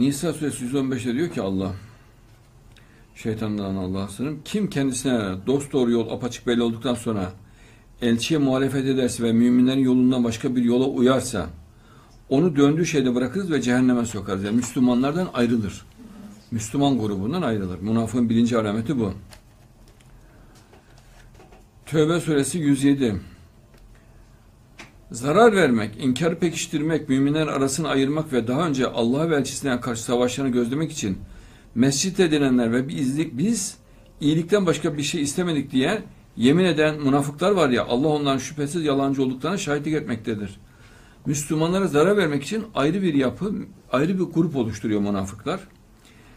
Nisa suresi 115'te diyor ki Allah şeytandan Allah'a sığınırım. Kim kendisine dost doğru yol apaçık belli olduktan sonra elçiye muhalefet ederse ve müminlerin yolundan başka bir yola uyarsa onu döndüğü şeyde bırakırız ve cehenneme sokarız. Yani Müslümanlardan ayrılır. Müslüman grubundan ayrılır. Münafığın birinci alameti bu. Tövbe suresi 107. Zarar vermek, inkarı pekiştirmek, müminler arasını ayırmak ve daha önce Allah'a ve elçisine karşı savaşlarını gözlemek için mescit edinenler ve biz, biz iyilikten başka bir şey istemedik diye yemin eden münafıklar var ya Allah onların şüphesiz yalancı olduklarına şahitlik etmektedir. Müslümanlara zarar vermek için ayrı bir yapı, ayrı bir grup oluşturuyor münafıklar.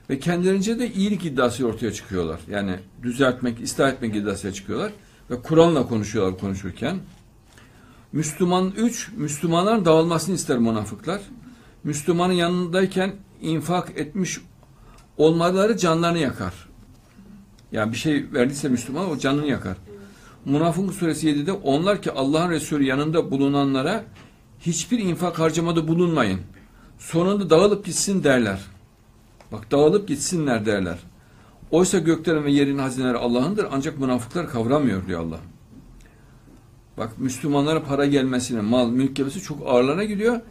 Ve kendilerince de iyilik iddiası ortaya çıkıyorlar. Yani düzeltmek, ıslah etmek iddiasıyla çıkıyorlar. Ve Kur'an'la konuşuyorlar konuşurken. Müslüman 3, Müslümanların dağılmasını ister münafıklar. Müslümanın yanındayken infak etmiş olmaları canlarını yakar. Yani bir şey verdiyse Müslüman o canını yakar. Münafık suresi 7'de onlar ki Allah'ın Resulü yanında bulunanlara hiçbir infak harcamada bulunmayın. Sonunda dağılıp gitsin derler. Bak dağılıp gitsinler derler. Oysa göklerin ve yerin hazineleri Allah'ındır ancak münafıklar kavramıyor diyor Allah. Bak Müslümanlara para gelmesine, mal, mülk gelmesi çok ağırlarına gidiyor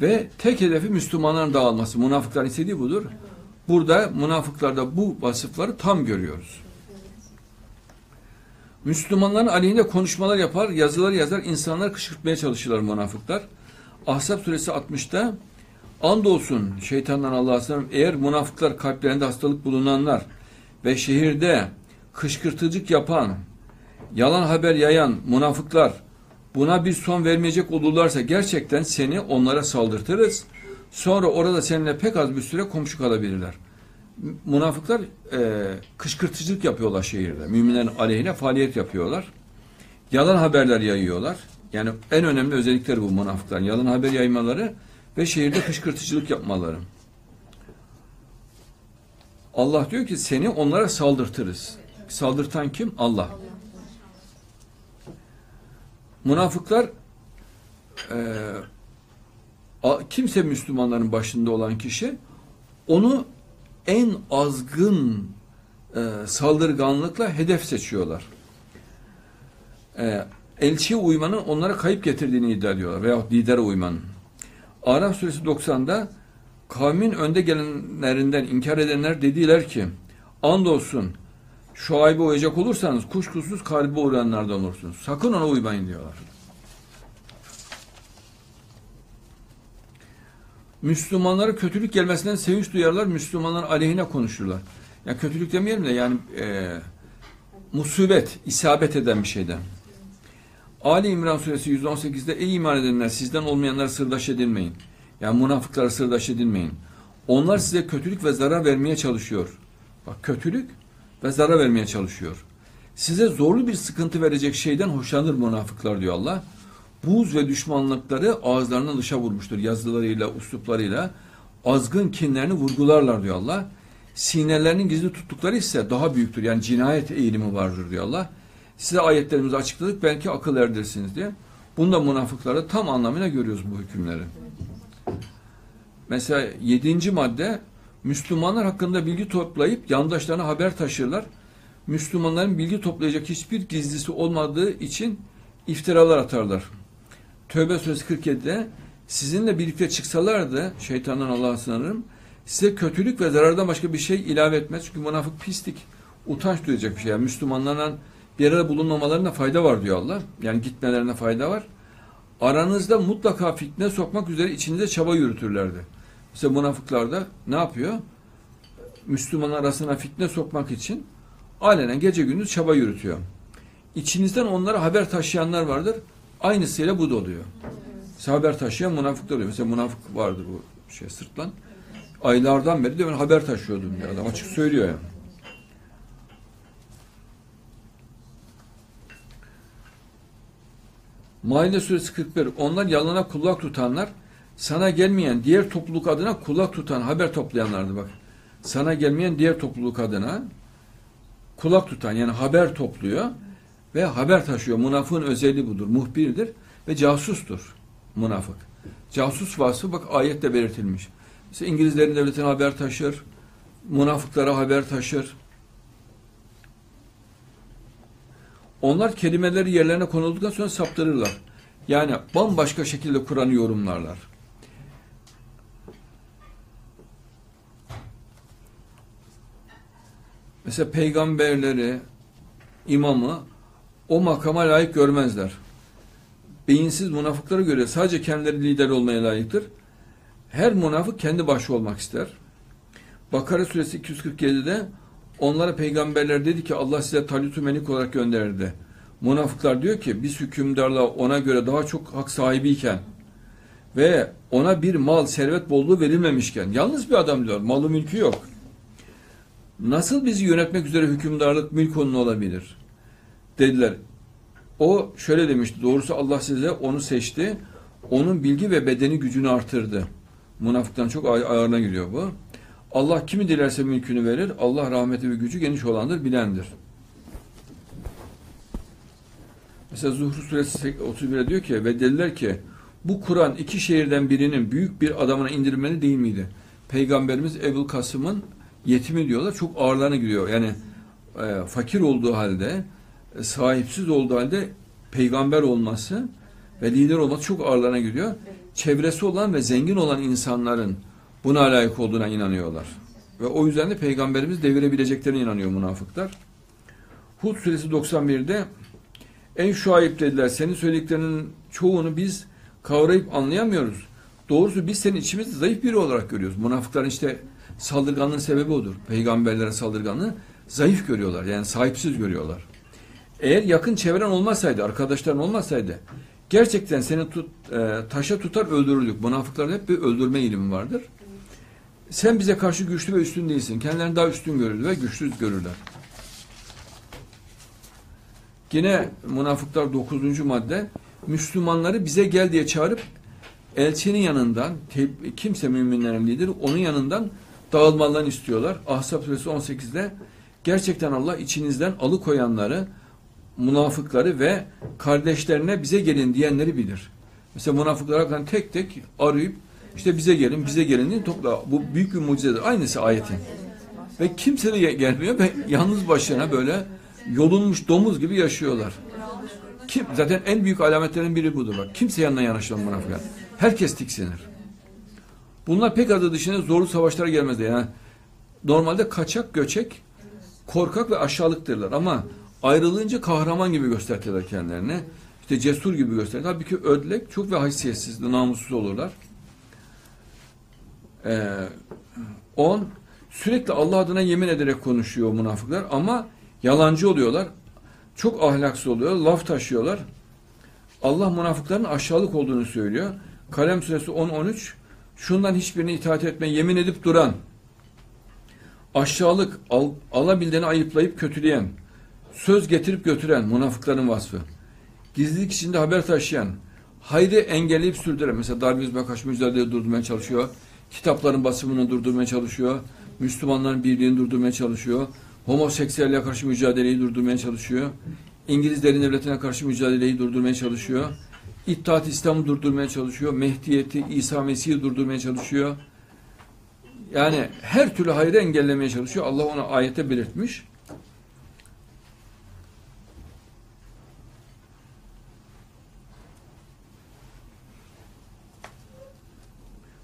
ve tek hedefi Müslümanların dağılması. Münafıkların istediği budur. Burada münafıklarda bu vasıfları tam görüyoruz. Müslümanların aleyhinde konuşmalar yapar, yazılar yazar, insanlar kışkırtmaya çalışırlar münafıklar. Ahzab suresi 60'ta andolsun şeytandan Allah'a sığınırım eğer münafıklar kalplerinde hastalık bulunanlar ve şehirde kışkırtıcık yapan, yalan haber yayan münafıklar buna bir son vermeyecek olurlarsa gerçekten seni onlara saldırtırız. Sonra orada seninle pek az bir süre komşu kalabilirler. Münafıklar e, kışkırtıcılık yapıyorlar şehirde. Müminlerin aleyhine faaliyet yapıyorlar. Yalan haberler yayıyorlar. Yani en önemli özellikleri bu münafıkların. Yalan haber yaymaları ve şehirde kışkırtıcılık yapmaları. Allah diyor ki seni onlara saldırtırız. Saldırtan kim? Allah. Münafıklar e, kimse Müslümanların başında olan kişi onu en azgın e, saldırganlıkla hedef seçiyorlar. E, elçiye uymanın onlara kayıp getirdiğini iddia ediyorlar veyahut lidere uymanın. Araf suresi 90'da kavmin önde gelenlerinden inkar edenler dediler ki andolsun şu ayıbı uyacak olursanız kuşkusuz kalbe uğrayanlardan olursunuz. Sakın ona uymayın diyorlar. Müslümanlara kötülük gelmesinden sevinç duyarlar, Müslümanların aleyhine konuşurlar. Ya kötülük demeyelim de yani e, musibet, isabet eden bir şeyden. Ali İmran suresi 118'de ey iman edenler sizden olmayanlara sırdaş edilmeyin. Yani münafıklara sırdaş edilmeyin. Onlar size kötülük ve zarar vermeye çalışıyor. Bak kötülük ve zarar vermeye çalışıyor. Size zorlu bir sıkıntı verecek şeyden hoşlanır münafıklar diyor Allah. Buz ve düşmanlıkları ağızlarına dışa vurmuştur yazılarıyla, usluplarıyla. Azgın kinlerini vurgularlar diyor Allah. Sinelerinin gizli tuttukları ise daha büyüktür. Yani cinayet eğilimi vardır diyor Allah. Size ayetlerimizi açıkladık belki akıl erdirsiniz diye. Bunda münafıkları tam anlamıyla görüyoruz bu hükümleri. Mesela yedinci madde Müslümanlar hakkında bilgi toplayıp yandaşlarına haber taşırlar. Müslümanların bilgi toplayacak hiçbir gizlisi olmadığı için iftiralar atarlar. Tövbe suresi 47'de sizinle birlikte çıksalardı şeytandan Allah'a sığınırım size kötülük ve zarardan başka bir şey ilave etmez. Çünkü münafık pislik, utanç duyacak bir şey. Yani Müslümanlarla bir arada bulunmamalarına fayda var diyor Allah. Yani gitmelerine fayda var. Aranızda mutlaka fitne sokmak üzere içinize çaba yürütürlerdi. Mesela münafıklar da ne yapıyor? Müslüman arasına fitne sokmak için alenen gece gündüz çaba yürütüyor. İçinizden onlara haber taşıyanlar vardır. Aynısıyla bu da oluyor. Mesela haber taşıyan münafıklar oluyor. Mesela münafık vardır bu şey sırtlan. Aylardan beri de ben haber taşıyordum diyor adam. Açık söylüyor yani. Maide suresi 41. Onlar yalana kulak tutanlar, sana gelmeyen diğer topluluk adına kulak tutan, haber toplayanlardı bak. Sana gelmeyen diğer topluluk adına kulak tutan yani haber topluyor ve haber taşıyor. Münafığın özelliği budur. Muhbirdir ve casustur münafık. Casus vasfı bak ayette belirtilmiş. Mesela İngilizlerin devletine haber taşır, münafıklara haber taşır. Onlar kelimeleri yerlerine konulduktan sonra saptırırlar. Yani bambaşka şekilde Kur'an'ı yorumlarlar. Mesela peygamberleri, imamı o makama layık görmezler. Beyinsiz münafıklara göre sadece kendileri lider olmaya layıktır. Her münafık kendi başı olmak ister. Bakara suresi 247'de onlara peygamberler dedi ki Allah size Talut'u melik olarak gönderdi. Münafıklar diyor ki biz hükümdarla ona göre daha çok hak sahibiyken ve ona bir mal, servet bolluğu verilmemişken yalnız bir adam diyor. Malı mülkü yok. Nasıl bizi yönetmek üzere hükümdarlık mülk onun olabilir? Dediler. O şöyle demişti. Doğrusu Allah size onu seçti. Onun bilgi ve bedeni gücünü artırdı. Münafıktan çok ay ayarına giriyor bu. Allah kimi dilerse mülkünü verir. Allah rahmeti ve gücü geniş olandır, bilendir. Mesela Zuhru suresi 31'e diyor ki ve dediler ki bu Kur'an iki şehirden birinin büyük bir adamına indirilmeli değil miydi? Peygamberimiz Ebu Kasım'ın yetimi diyorlar. Çok ağırlarına gidiyor. Yani e, fakir olduğu halde, e, sahipsiz olduğu halde peygamber olması ve lider olması çok ağırlarına gidiyor. Çevresi olan ve zengin olan insanların buna layık olduğuna inanıyorlar. Ve o yüzden de peygamberimiz devirebileceklerine inanıyor münafıklar. Hud suresi 91'de en şuayip dediler. Senin söylediklerinin çoğunu biz kavrayıp anlayamıyoruz. Doğrusu biz senin içimizde zayıf biri olarak görüyoruz. Münafıkların işte saldırganlığın sebebi odur. Peygamberlere saldırganlığı zayıf görüyorlar. Yani sahipsiz görüyorlar. Eğer yakın çevren olmasaydı, arkadaşların olmasaydı gerçekten seni tut, e, taşa tutar öldürürdük. Münafıkların hep bir öldürme eğilimi vardır. Sen bize karşı güçlü ve üstün değilsin. Kendilerini daha üstün görür ve güçlü görürler. Yine münafıklar 9. madde Müslümanları bize gel diye çağırıp elçinin yanından kimse müminlerin lideri onun yanından dağılmalarını istiyorlar. Ahzab suresi 18'de gerçekten Allah içinizden alıkoyanları münafıkları ve kardeşlerine bize gelin diyenleri bilir. Mesela münafıklara tek tek arayıp işte bize gelin, bize gelin diye topla. Bu büyük bir mucizedir. Aynısı ayetin. Ve kimse de gelmiyor ve yalnız başına böyle yolunmuş domuz gibi yaşıyorlar. Kim, zaten en büyük alametlerin biri budur bak. Kimse yanına yanaşmaz münafıklar. Herkes tiksinir. Bunlar pek adı dışında zorlu savaşlara gelmezdi. Yani normalde kaçak, göçek, korkak ve aşağılıktırlar. Ama ayrılınca kahraman gibi gösterdiler kendilerini. İşte cesur gibi gösterdiler. Halbuki ödlek çok ve haysiyetsiz, namussuz olurlar. Ee, on, sürekli Allah adına yemin ederek konuşuyor münafıklar ama yalancı oluyorlar. Çok ahlaksız oluyor, laf taşıyorlar. Allah münafıkların aşağılık olduğunu söylüyor. Kalem suresi 10-13 şundan hiçbirine itaat etme yemin edip duran aşağılık al, alabildiğini ayıplayıp kötüleyen söz getirip götüren münafıkların vasfı gizlilik içinde haber taşıyan haydi engelleyip sürdüren mesela Darwinizme karşı mücadele durdurmaya çalışıyor kitapların basımını durdurmaya çalışıyor Müslümanların birliğini durdurmaya çalışıyor homoseksüelliğe karşı mücadeleyi durdurmaya çalışıyor İngilizlerin devletine karşı mücadeleyi durdurmaya çalışıyor İttihat İslam'ı durdurmaya çalışıyor. Mehdiyeti, İsa Mesih'i durdurmaya çalışıyor. Yani her türlü hayrı engellemeye çalışıyor. Allah ona ayete belirtmiş.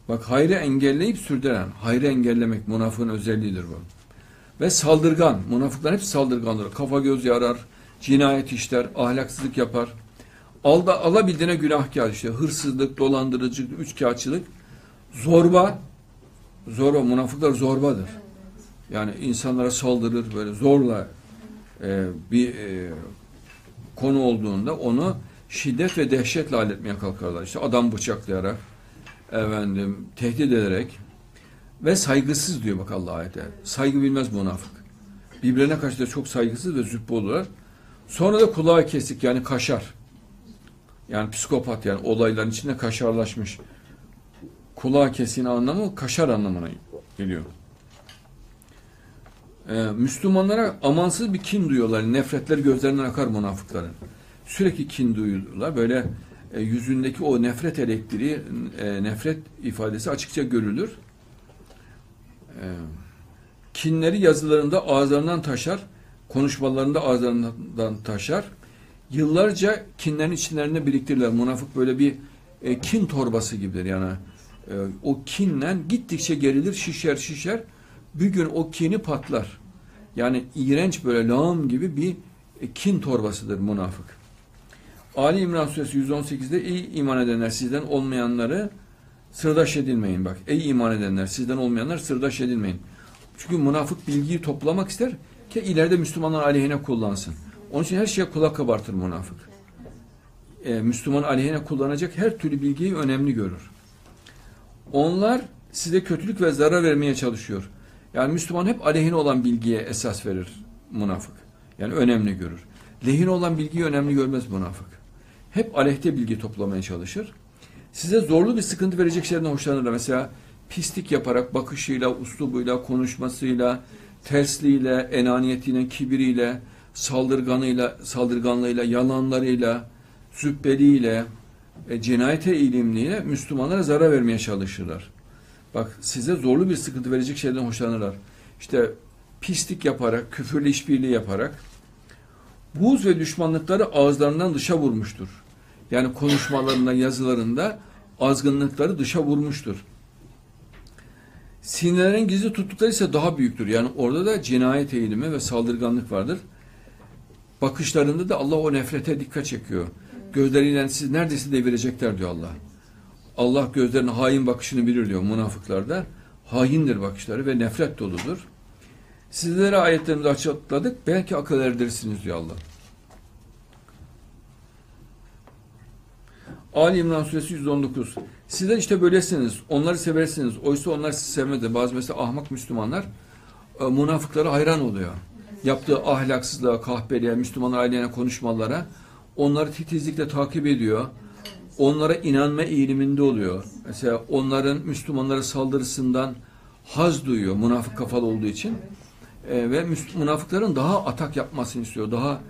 Bak hayrı engelleyip sürdüren, hayrı engellemek münafığın özelliğidir bu. Ve saldırgan, münafıklar hep saldırgandır. Kafa göz yarar, cinayet işler, ahlaksızlık yapar. Alda, alabildiğine günahkar işte. Hırsızlık, dolandırıcılık, üçkağıtçılık, zorba. Zorba, münafıklar zorbadır. Yani insanlara saldırır böyle zorla e, bir e, konu olduğunda onu şiddet ve dehşetle halletmeye kalkarlar. İşte adam bıçaklayarak, efendim, tehdit ederek ve saygısız diyor bak Allah ayette. Saygı bilmez münafık. Birbirine karşı da çok saygısız ve züppe olurlar. Sonra da kulağı kesik yani kaşar. Yani psikopat yani olayların içinde kaşarlaşmış. Kulağı kesin anlamı kaşar anlamına geliyor. Ee, Müslümanlara amansız bir kin duyuyorlar. Nefretleri gözlerinden akar münafıkların. Sürekli kin duyuyorlar. Böyle e, yüzündeki o nefret elektriği, e, nefret ifadesi açıkça görülür. e, kinleri yazılarında ağızlarından taşar, konuşmalarında ağızlarından taşar. Yıllarca kinlerin içlerinde biriktirirler. Münafık böyle bir e, kin torbası gibidir yani. E, o kinle gittikçe gerilir, şişer şişer. Bir gün o kini patlar. Yani iğrenç böyle lağım gibi bir e, kin torbasıdır münafık. Ali İmran suresi 118'de ey iman edenler sizden olmayanları sırdaş edilmeyin bak. Ey iman edenler sizden olmayanlar sırdaş edilmeyin. Çünkü münafık bilgiyi toplamak ister ki ileride Müslümanlar aleyhine kullansın. Onun için her şeye kulak kabartır münafık. Ee, Müslüman aleyhine kullanacak her türlü bilgiyi önemli görür. Onlar size kötülük ve zarar vermeye çalışıyor. Yani Müslüman hep aleyhine olan bilgiye esas verir münafık. Yani önemli görür. Lehine olan bilgiyi önemli görmez münafık. Hep aleyhte bilgi toplamaya çalışır. Size zorlu bir sıkıntı verecek şeylerden hoşlanırlar. Mesela pislik yaparak, bakışıyla, uslubuyla, konuşmasıyla, tersliğiyle, enaniyetiyle, kibiriyle, saldırganıyla, saldırganlığıyla, yalanlarıyla, zübbeliyle, e, cinayete eğilimliyle Müslümanlara zarar vermeye çalışırlar. Bak size zorlu bir sıkıntı verecek şeylerden hoşlanırlar. İşte pislik yaparak, küfürle işbirliği yaparak, buğz ve düşmanlıkları ağızlarından dışa vurmuştur. Yani konuşmalarında, yazılarında azgınlıkları dışa vurmuştur. Sinirlerin gizli tuttukları ise daha büyüktür. Yani orada da cinayet eğilimi ve saldırganlık vardır. Bakışlarında da Allah o nefrete dikkat çekiyor. Gözleriyle siz neredeyse devirecekler diyor Allah. Allah gözlerinin hain bakışını bilir diyor münafıklarda. Haindir bakışları ve nefret doludur. Sizlere ayetlerimizi açıkladık. Belki akıl erdirirsiniz diyor Allah. Ali İmran suresi 119. Sizler işte böylesiniz. Onları seversiniz. Oysa onlar sizi sevmedi. Bazı mesela ahmak Müslümanlar e, münafıklara hayran oluyor. Yaptığı ahlaksızlığa, kahpeliğe, Müslüman ailene konuşmalara onları titizlikle takip ediyor. Onlara inanma eğiliminde oluyor. Mesela onların Müslümanlara saldırısından haz duyuyor münafık kafalı olduğu için. E, ve münafıkların daha atak yapmasını istiyor. Daha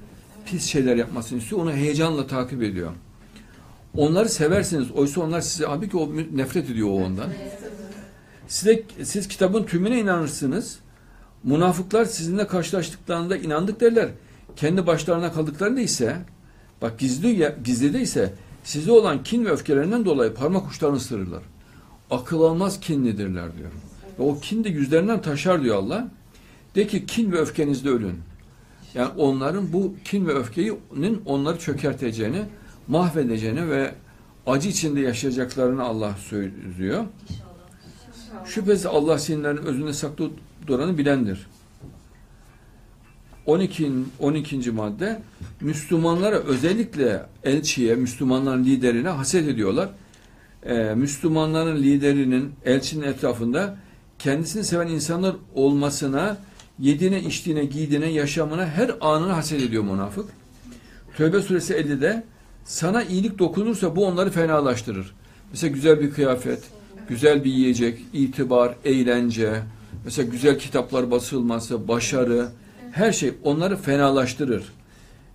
pis şeyler yapmasını istiyor. Onu heyecanla takip ediyor. Onları seversiniz. Oysa onlar size abi ki o nefret ediyor o ondan. Size, siz kitabın tümüne inanırsınız. Münafıklar sizinle karşılaştıklarında inandık derler. Kendi başlarına kaldıklarında ise bak gizli gizlide ise size olan kin ve öfkelerinden dolayı parmak uçlarını ısırırlar. Akıl almaz kinlidirler diyor. Ve o kin de yüzlerinden taşar diyor Allah. De ki kin ve öfkenizde ölün. Yani onların bu kin ve öfkenin onları çökerteceğini, mahvedeceğini ve acı içinde yaşayacaklarını Allah söylüyor. Şüphesiz Allah sinirlerin özünde saklı duranı bilendir. 12. 12. madde Müslümanlara özellikle elçiye, Müslümanların liderine haset ediyorlar. Ee, Müslümanların liderinin elçinin etrafında kendisini seven insanlar olmasına, yediğine, içtiğine, giydiğine, yaşamına her anını haset ediyor münafık. Tövbe suresi 50'de sana iyilik dokunursa bu onları fenalaştırır. Mesela güzel bir kıyafet, güzel bir yiyecek, itibar, eğlence, mesela güzel kitaplar basılması, başarı, her şey onları fenalaştırır.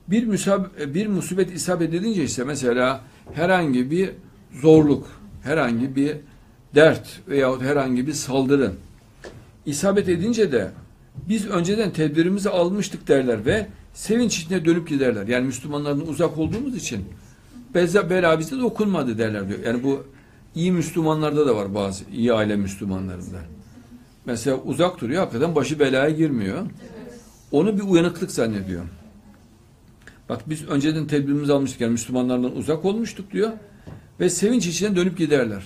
Bir, müsab bir musibet isabet edince ise mesela herhangi bir zorluk, herhangi bir dert veyahut herhangi bir saldırı isabet edince de biz önceden tedbirimizi almıştık derler ve sevinç içinde dönüp giderler. Yani Müslümanların uzak olduğumuz için bela bize dokunmadı derler diyor. Yani bu iyi Müslümanlarda da var bazı iyi aile Müslümanlarında. Mesela uzak duruyor hakikaten başı belaya girmiyor. Onu bir uyanıklık zannediyor. Bak biz önceden tedbirimizi almıştık yani Müslümanlardan uzak olmuştuk diyor. Ve sevinç içine dönüp giderler.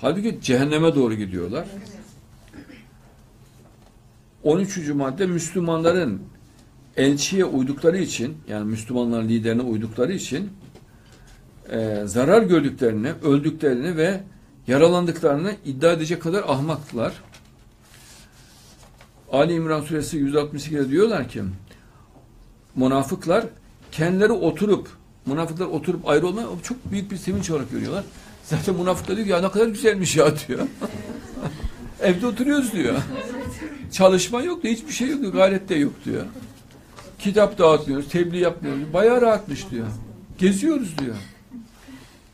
Halbuki cehenneme doğru gidiyorlar. 13. madde Müslümanların elçiye uydukları için yani Müslümanların liderine uydukları için e, zarar gördüklerini, öldüklerini ve yaralandıklarını iddia edecek kadar ahmaktılar. Ali İmran suresi 162'de diyorlar ki münafıklar kendileri oturup münafıklar oturup ayrı olmayı çok büyük bir sevinç olarak görüyorlar. Zaten münafıklar diyor ki ya ne kadar güzelmiş ya diyor. Evde oturuyoruz diyor. Çalışma yok diyor, hiçbir şey yok diyor, gayret de yok diyor. Kitap dağıtmıyoruz, tebliğ yapmıyoruz. Bayağı rahatmış diyor. Geziyoruz diyor.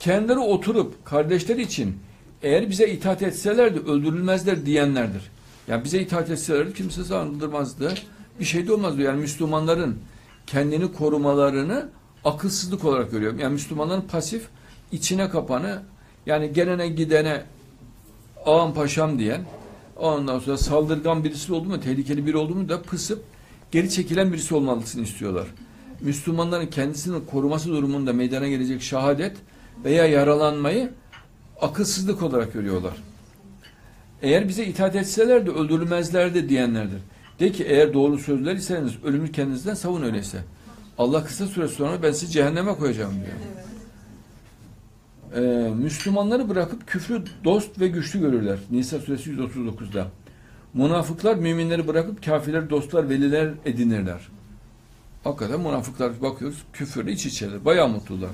Kendileri oturup kardeşleri için eğer bize itaat etselerdi öldürülmezler diyenlerdir. Yani bize itaat etselerdi kimse saldırmazdı. Bir şey de olmazdı. Yani Müslümanların kendini korumalarını akılsızlık olarak görüyorum. Yani Müslümanların pasif, içine kapanı, yani gelene gidene ağam paşam diyen, ondan sonra saldırgan birisi oldu mu, tehlikeli biri oldu mu da pısıp geri çekilen birisi olmalısını istiyorlar. Müslümanların kendisini koruması durumunda meydana gelecek şehadet veya yaralanmayı akılsızlık olarak görüyorlar. Eğer bize itaat etselerdi öldürülmezlerdi diyenlerdir. De ki eğer doğru sözler iseniz ölümü kendinizden savun öyleyse. Allah kısa süre sonra ben sizi cehenneme koyacağım diyor. Ee, Müslümanları bırakıp küfrü dost ve güçlü görürler. Nisa suresi 139'da. Münafıklar müminleri bırakıp kafirleri dostlar, veliler edinirler. Hakikaten münafıklar bakıyoruz küfürle iç içeler. Bayağı mutlular.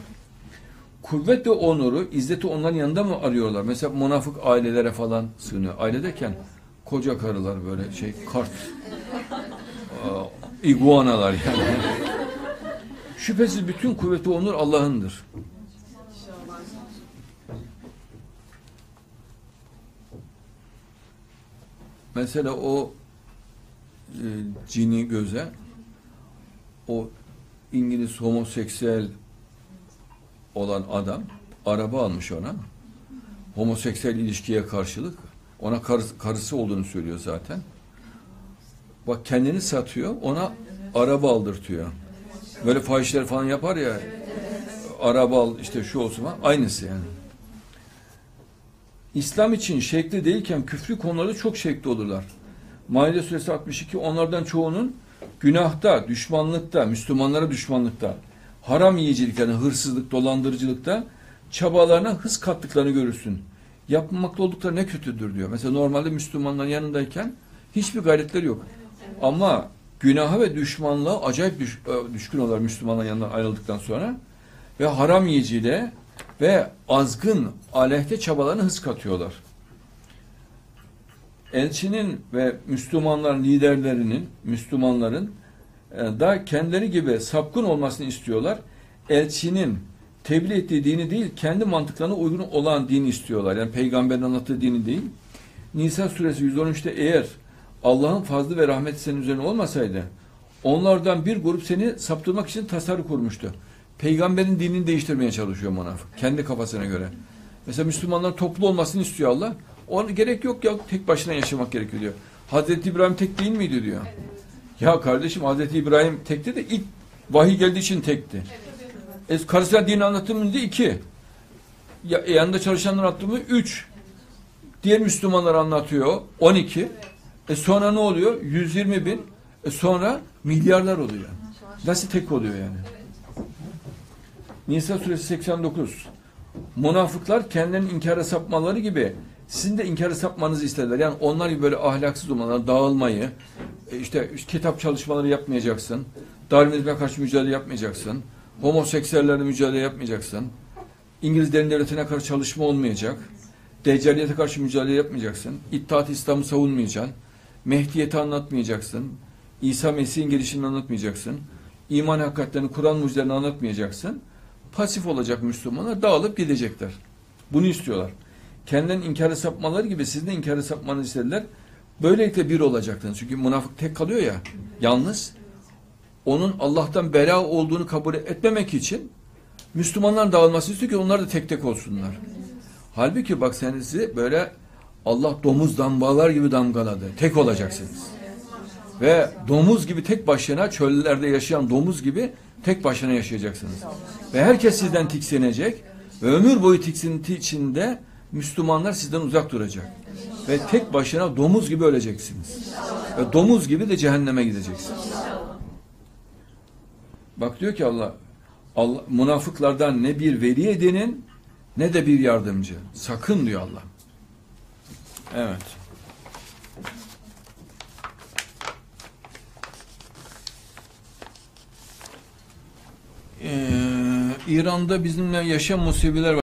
Kuvvet ve onuru, izzeti onların yanında mı arıyorlar? Mesela münafık ailelere falan sığınıyor. Ailedeyken koca karılar böyle şey kart aa, iguanalar yani. Şüphesiz bütün kuvvet ve onur Allah'ındır. Mesela o e, cini göze o İngiliz homoseksüel olan adam araba almış ona. Homoseksüel ilişkiye karşılık ona karısı, karısı olduğunu söylüyor zaten. Bak kendini satıyor, ona araba aldırtıyor. Böyle fahişler falan yapar ya. Araba al işte şu olsun falan. Aynısı yani. İslam için şekli değilken küfrü konularda çok şekli olurlar. Maide suresi 62 onlardan çoğunun günahta, düşmanlıkta, Müslümanlara düşmanlıkta, haram yiyiciliklerine, hırsızlık, dolandırıcılıkta çabalarına hız kattıklarını görürsün. Yapmamakta oldukları ne kötüdür diyor. Mesela normalde Müslümanların yanındayken hiçbir gayretleri yok. Ama günaha ve düşmanlığa acayip düş, e, düşkün olurlar Müslümanların yanından ayrıldıktan sonra. Ve haram yiyiciliğe ve azgın aleyhte çabalarına hız katıyorlar. Elçinin ve Müslümanların liderlerinin, Müslümanların da kendileri gibi sapkın olmasını istiyorlar. Elçinin tebliğ ettiği dini değil, kendi mantıklarına uygun olan dini istiyorlar. Yani peygamberin anlattığı dini değil. Nisa suresi 113'te eğer Allah'ın fazlı ve rahmeti senin üzerine olmasaydı onlardan bir grup seni saptırmak için tasarruf kurmuştu. Peygamberin dinini değiştirmeye çalışıyor münafık. Kendi kafasına göre. Mesela Müslümanlar toplu olmasını istiyor Allah. Ona gerek yok ya tek başına yaşamak gerekiyor diyor. Hazreti İbrahim tek değil miydi diyor. Ya kardeşim Hazreti İbrahim tekti de ilk vahiy geldiği için tekti. E, karısına dini anlatımında iki. Ya, e, yanında çalışanlar anlatımı üç. Diğer Müslümanlar anlatıyor. On iki. E sonra ne oluyor? 120 bin. E sonra milyarlar oluyor. Nasıl tek oluyor yani? Nisa suresi 89. Münafıklar kendilerinin inkara sapmaları gibi sizin de inkara sapmanızı isterler. Yani onlar gibi böyle ahlaksız olmaları, dağılmayı, e, işte kitap çalışmaları yapmayacaksın, Darwinizme karşı mücadele yapmayacaksın, homoseksüellerle mücadele yapmayacaksın, İngilizlerin devletine karşı çalışma olmayacak, Deccaliyete karşı mücadele yapmayacaksın, İttihat İslam'ı savunmayacaksın, Mehdiyeti anlatmayacaksın, İsa Mesih'in gelişini anlatmayacaksın, iman hakikatlerini, Kur'an mucizelerini anlatmayacaksın, pasif olacak Müslümanlar dağılıp gidecekler. Bunu istiyorlar. Kendilerinin inkarı sapmaları gibi sizin de inkarı sapmanızı istediler. Böylelikle bir olacaktınız. Çünkü münafık tek kalıyor ya, yalnız. Onun Allah'tan bela olduğunu kabul etmemek için Müslümanlar dağılması istiyor ki onlar da tek tek olsunlar. Halbuki bak sizi böyle Allah domuz damgalar gibi damgaladı. Tek olacaksınız. Ve domuz gibi tek başına çöllerde yaşayan domuz gibi tek başına yaşayacaksınız. Ve herkes sizden tiksinecek ve ömür boyu tiksinti içinde Müslümanlar sizden uzak duracak. Ve tek başına domuz gibi öleceksiniz. Ve domuz gibi de cehenneme gideceksiniz. Bak diyor ki Allah, Allah münafıklardan ne bir veli edinin ne de bir yardımcı. Sakın diyor Allah. Evet. Ee, İran'da bizimle yaşayan Museviler var.